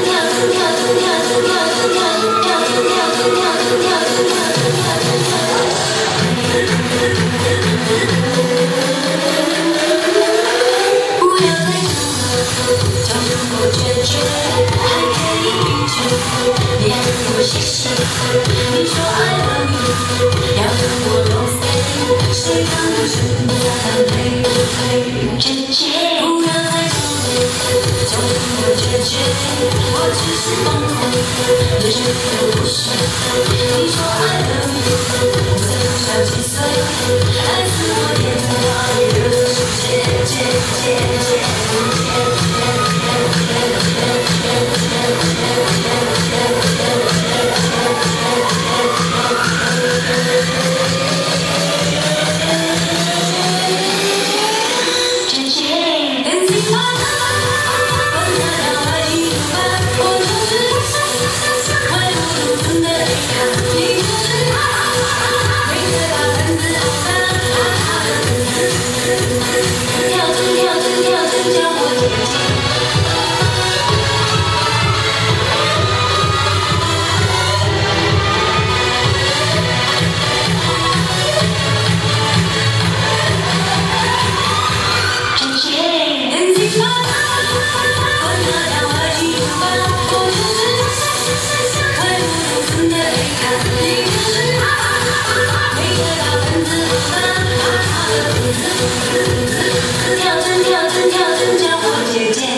不要再装了，装不绝，了，要跟我，不，不？不要再了，不。其实样我的心一直都你就是他，你红了枫叶才 you did.